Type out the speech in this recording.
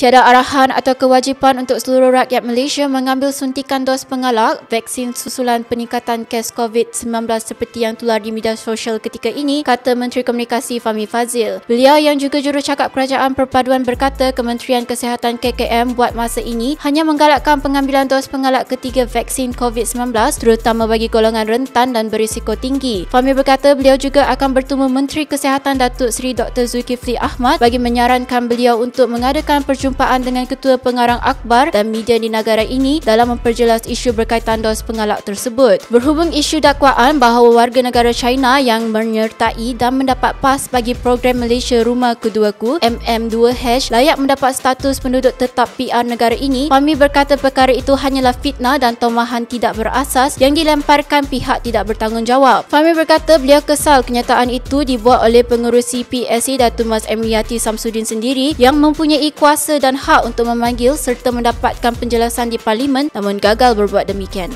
Tiada arahan atau kewajipan untuk seluruh rakyat Malaysia mengambil suntikan dos pengalak vaksin susulan peningkatan kes COVID-19 seperti yang tular di media sosial ketika ini, kata Menteri Komunikasi Fahmi Fazil. Beliau yang juga jurucakap Kerajaan Perpaduan berkata Kementerian Kesihatan KKM buat masa ini hanya menggalakkan pengambilan dos pengalak ketiga vaksin COVID-19 terutama bagi golongan rentan dan berisiko tinggi. Fahmi berkata beliau juga akan bertemu Menteri Kesihatan Datuk Seri Dr. Zulkifli Ahmad bagi menyarankan beliau untuk mengadakan perjumpaan perjumpaan dengan Ketua Pengarang Akbar dan media di negara ini dalam memperjelas isu berkaitan dos pengalak tersebut. Berhubung isu dakwaan bahawa warga negara China yang menyertai dan mendapat pas bagi program Malaysia Rumah Keduaku MM2H layak mendapat status penduduk tetap PR negara ini, Fahmi berkata perkara itu hanyalah fitnah dan tomahan tidak berasas yang dilemparkan pihak tidak bertanggungjawab. Fahmi berkata beliau kesal kenyataan itu dibuat oleh pengurusi PSA Datuk Mas Emriati Samsudin sendiri yang mempunyai kuasa dan hak untuk memanggil serta mendapatkan penjelasan di parlimen namun gagal berbuat demikian.